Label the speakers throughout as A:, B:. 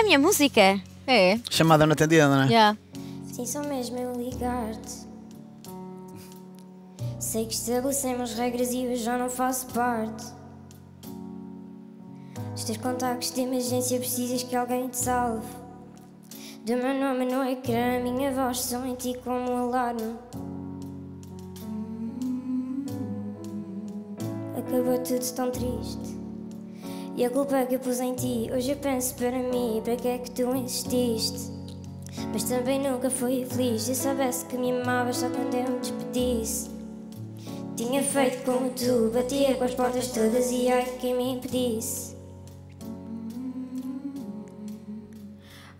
A: É a minha música.
B: É.
C: Chamada não atendida, não é?
B: Yeah.
D: Sim, só mesmo eu ligar-te. Sei que estabelecemos regras e eu já não faço parte. Os teus contactos de emergência precisas que alguém te salve. Do meu nome no ecrã, a minha voz só em ti como um alarme. Acabou tudo tão triste. E a culpa que eu pus em ti, hoje eu penso para mim, para que é que tu insististe? Mas também nunca fui feliz, se eu soubesse que me amavas só quando eu me despedisse. Tinha feito como tu, batia com as portas todas e ai quem me impedisse.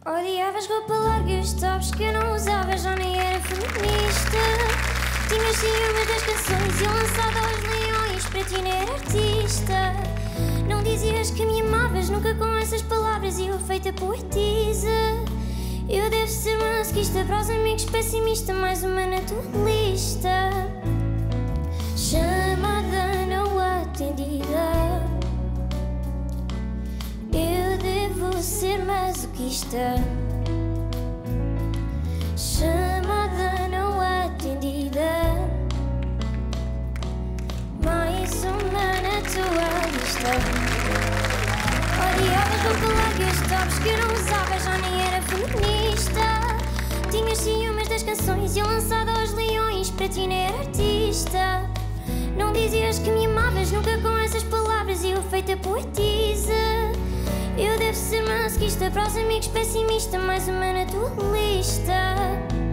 D: Odiavas roupa larga e os tops que eu não usava, já nem era feminista. Tinhas ciúme das canções e lançado aos leões, para ti dizias que me amavas, nunca com essas palavras e eu feita poetisa. Eu devo ser masoquista para os amigos pessimista, mais uma na tua lista. Chamada não atendida. Eu devo ser masoquista. Chamada não atendida. Mais uma na os tops que não usava, já nem era feminista. Tinhas ciúmes das canções e lançado aos leões, para ti não era artista. Não dizias que me amavas, nunca com essas palavras e eu feita poetisa. Eu devo ser masoquista para os amigos pessimista, mais uma na tua lista.